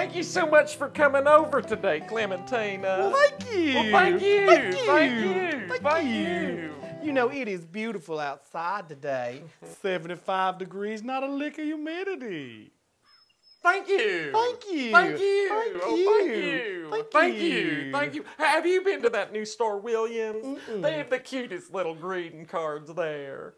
Thank you so much for coming over today, Clementina. Uh, well, thank you. Well, thank you. Thank you. Thank you. Thank, Thank you. you. You know, it is beautiful outside today. 75 degrees, not a lick of humidity. Thank you. Thank you. Thank you. Thank oh, thank you. you. Thank thank you. you. Thank you. Have you been to that new store, Williams? They have the cutest little greeting cards there.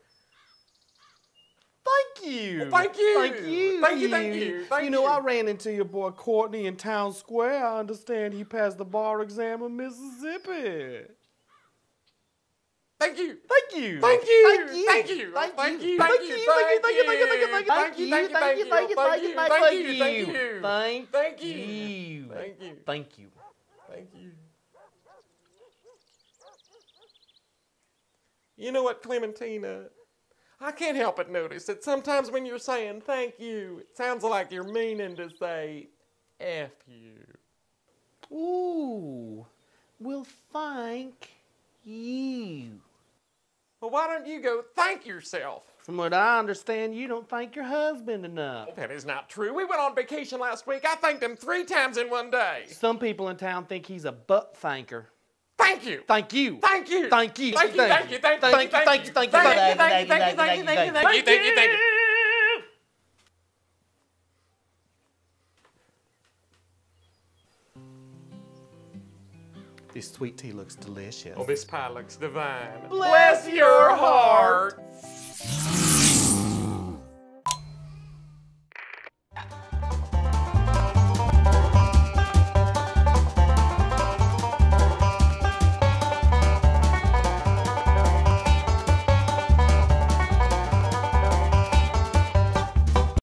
Thank you. thank you. Thank you. Thank you, thank you, thank you know, you. I ran into your boy Courtney in Town Square. I understand he passed the bar exam in Mississippi. Thank you. Thank you. Thank you. Thank you. Thank you. Thank Thank you. you. Thank you. Thank you. Thank you. Thank you. Thank you. Thank you. Thank you. Thank you. Thank you. Thank you. Thank you. Thank Thank you. you. Thank Thank you. you. Thank you. Thank you. Thank you. You know what, Clementina? I can't help but notice that sometimes when you're saying thank you, it sounds like you're meaning to say F you. Ooh. Well, thank you. Well, why don't you go thank yourself? From what I understand, you don't thank your husband enough. That is not true. We went on vacation last week. I thanked him three times in one day. Some people in town think he's a butt thanker. Thank you. Thank you. Thank you. Thank you. Thank you. Thank you. Thank you. Thank you. Thank you. Thank you. Thank you. Thank you. Thank you. Thank you. Thank you. Thank you. Thank you. This sweet tea looks delicious. Oh, this pie looks divine. Bless your heart.